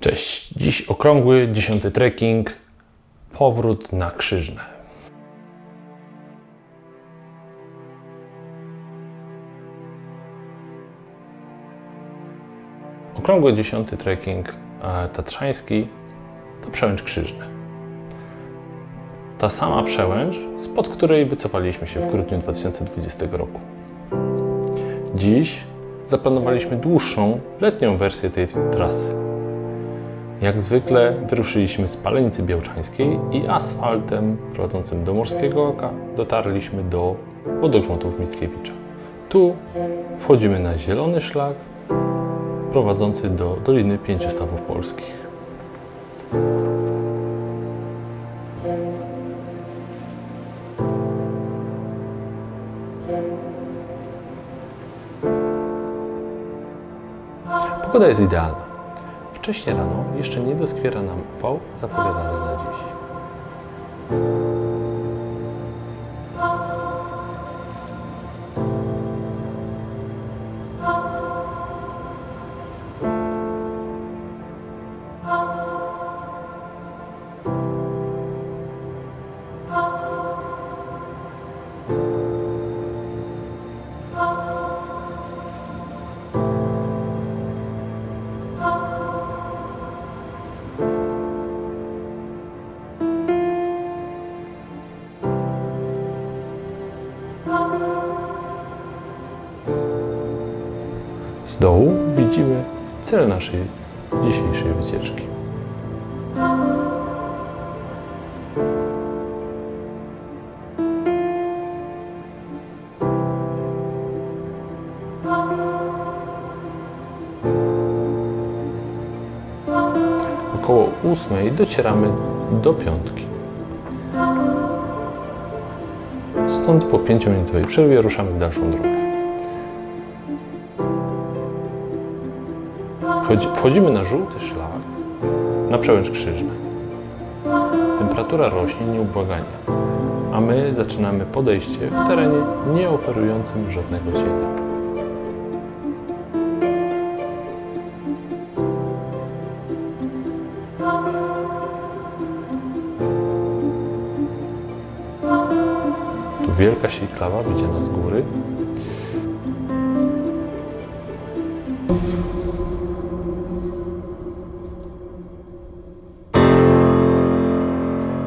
Cześć, dziś okrągły, dziesiąty trekking, powrót na Krzyżne. Okrągły, dziesiąty trekking e, tatrzański to przełęcz Krzyżne. Ta sama przełęcz, spod której wycofaliśmy się w grudniu 2020 roku. Dziś zaplanowaliśmy dłuższą, letnią wersję tej trasy. Jak zwykle wyruszyliśmy z Palenicy Białczańskiej i asfaltem prowadzącym do Morskiego Oka dotarliśmy do wodogrzmotów Mickiewicza. Tu wchodzimy na zielony szlak prowadzący do Doliny Pięciu Stawów Polskich. Pogoda jest idealna. Wcześnie rano jeszcze nie doskwiera nam upał zapowiadany na dziś. Dołu widzimy cel naszej dzisiejszej wycieczki. Około ósmej docieramy do piątki. Stąd po 5-minutowej przerwie ruszamy w dalszą drogę. Wchodzimy na żółty szlak, na przełęcz krzyżna. Temperatura rośnie nieubłaganie, a my zaczynamy podejście w terenie nie oferującym żadnego cienia. Tu wielka siejklawa widziana z góry.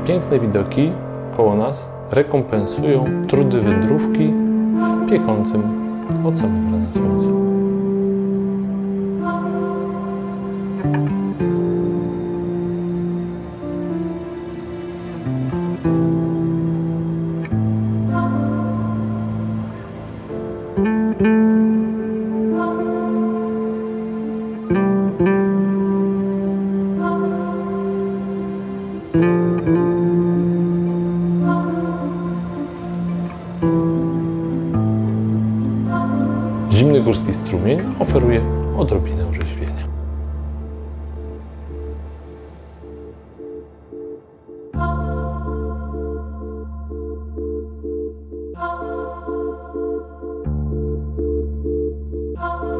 Piękne widoki koło nas rekompensują trudy wędrówki w piekącym od samego rana słońcu. Zimny górski strumień oferuje odrobinę orzeźwienia.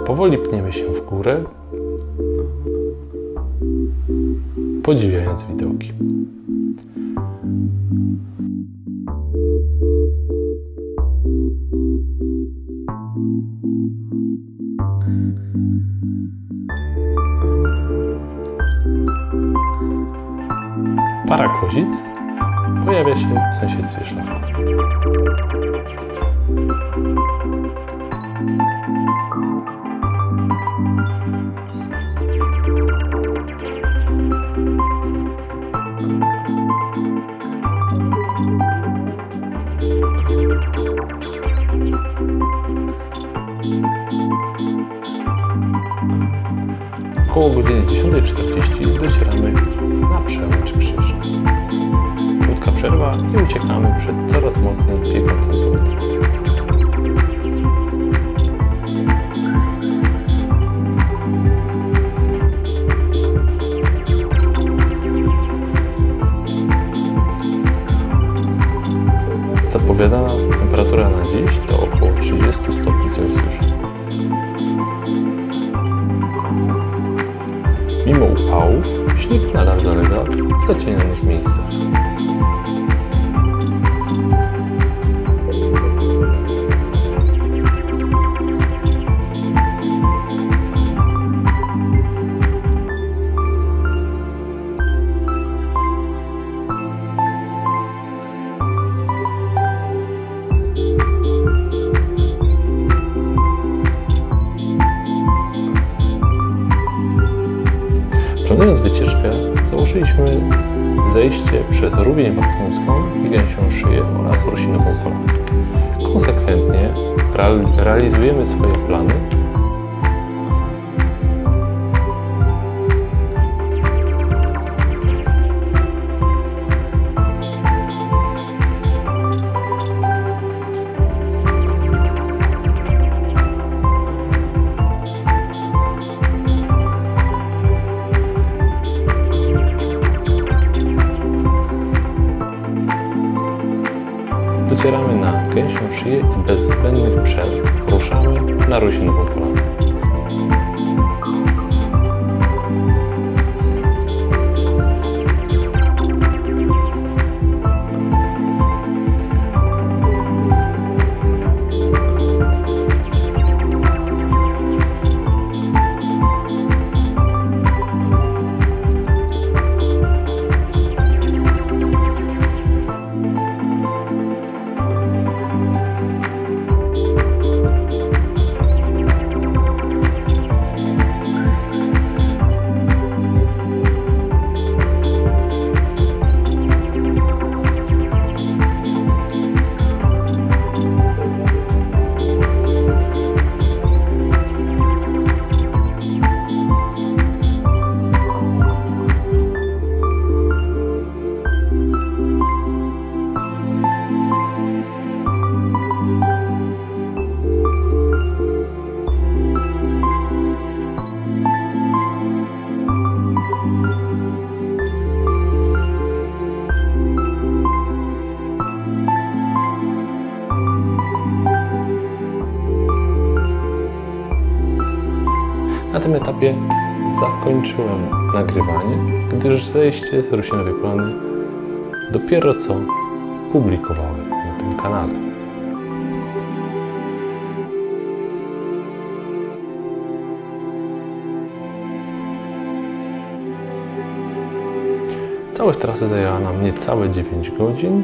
Powoli pniemy się w górę, podziwiając widoki. Para kozic pojawia się w sąsiedztwie szlaku. Około godziny 10.40 docieramy na przełęcz krzyżny. Krótka przerwa i uciekamy przed coraz mocniej piekącym słońcem. Upałów, śnieg nadal zalega w zacienionych miejscach. Planując wycieczkę, założyliśmy zejście przez Rówień Waksmucką i Gęsią Szyję oraz Rusinową Polanę. Konsekwentnie real- realizujemy swoje plany szyję tym etapie zakończyłem nagrywanie, gdyż zejście z Rusinowej Polany dopiero co publikowałem na tym kanale. Całość trasy zajęła nam niecałe 9 godzin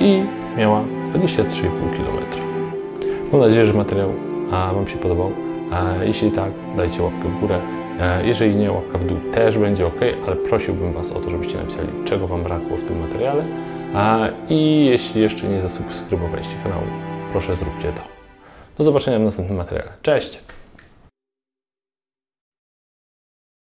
i miała 23,5 km. Mam nadzieję, że materiał a, Wam się podobał. Jeśli tak, dajcie łapkę w górę. E, jeżeli nie, łapka w dół też będzie ok, ale prosiłbym Was o to, żebyście napisali, czego Wam brakło w tym materiale. I jeśli jeszcze nie zasubskrybowaliście kanału, proszę zróbcie to. Do zobaczenia w następnym materiale. Cześć!